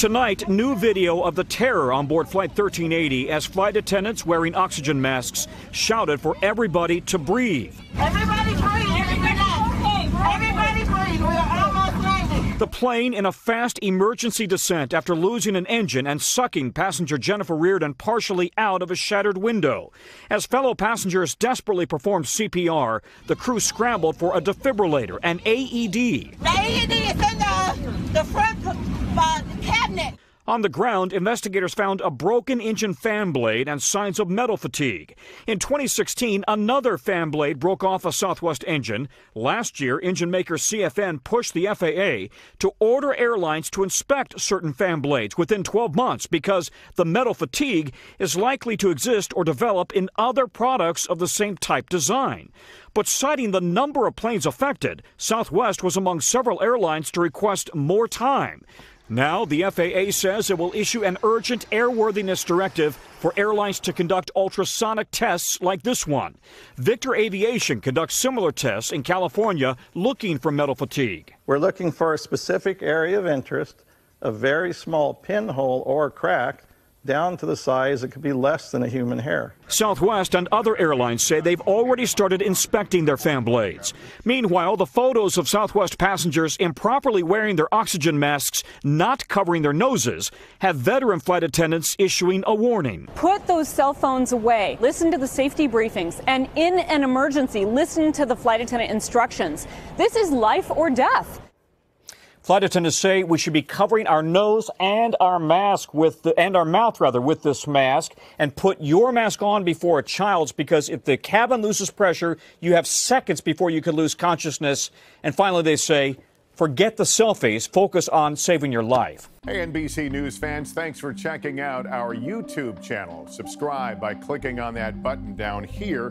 Tonight, new video of the terror on board Flight 1380 as flight attendants wearing oxygen masks shouted for everybody to breathe. Everybody breathe. Everybody breathe. We're almost landing. The plane in a fast emergency descent after losing an engine and sucking passenger Jennifer Riordan partially out of a shattered window. As fellow passengers desperately performed CPR, the crew scrambled for a defibrillator, an AED. The AED is in the, the front. On the ground, investigators found a broken engine fan blade and signs of metal fatigue. In 2016, another fan blade broke off a Southwest engine. Last year, engine maker CFM pushed the FAA to order airlines to inspect certain fan blades within 12 months because the metal fatigue is likely to exist or develop in other products of the same type design. But citing the number of planes affected, Southwest was among several airlines to request more time. Now, the FAA says it will issue an urgent airworthiness directive for airlines to conduct ultrasonic tests like this one. Victor Aviation conducts similar tests in California looking for metal fatigue. We're looking for a specific area of interest, a very small pinhole or crack down to the size it could be less than a human hair. Southwest and other airlines say they've already started inspecting their fan blades. Meanwhile, the photos of Southwest passengers improperly wearing their oxygen masks, not covering their noses, have veteran flight attendants issuing a warning. Put those cell phones away. Listen to the safety briefings. And in an emergency, listen to the flight attendant instructions. This is life or death. Flight attendants say we should be covering our nose and our mask with the, and our mouth rather with this mask and put your mask on before a child's because if the cabin loses pressure, you have seconds before you could lose consciousness. And finally, they say forget the selfies, focus on saving your life. Hey, NBC News fans, thanks for checking out our YouTube channel. Subscribe by clicking on that button down here